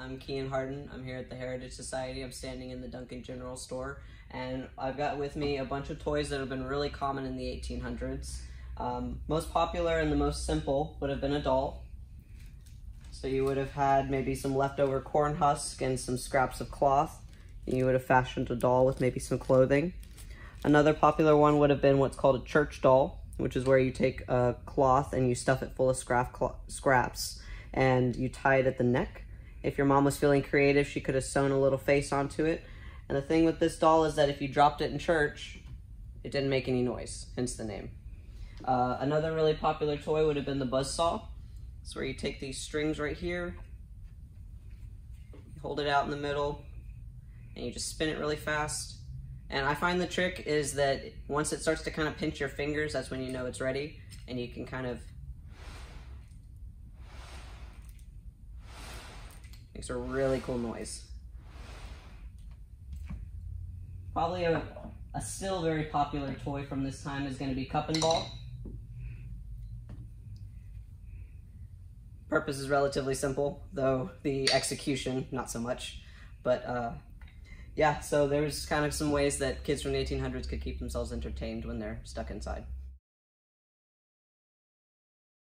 I'm Kean Harden. I'm here at the Heritage Society. I'm standing in the Duncan General Store, and I've got with me a bunch of toys that have been really common in the 1800s. Um, most popular and the most simple would have been a doll. So you would have had maybe some leftover corn husk and some scraps of cloth. And you would have fashioned a doll with maybe some clothing. Another popular one would have been what's called a church doll, which is where you take a cloth and you stuff it full of scrap scraps and you tie it at the neck. If your mom was feeling creative, she could have sewn a little face onto it. And the thing with this doll is that if you dropped it in church, it didn't make any noise, hence the name. Uh, another really popular toy would have been the buzz saw. It's where you take these strings right here, hold it out in the middle, and you just spin it really fast. And I find the trick is that once it starts to kind of pinch your fingers, that's when you know it's ready, and you can kind of Makes a really cool noise. Probably a, a still very popular toy from this time is going to be Cup and Ball. Purpose is relatively simple, though the execution not so much. But uh, yeah, so there's kind of some ways that kids from the 1800s could keep themselves entertained when they're stuck inside.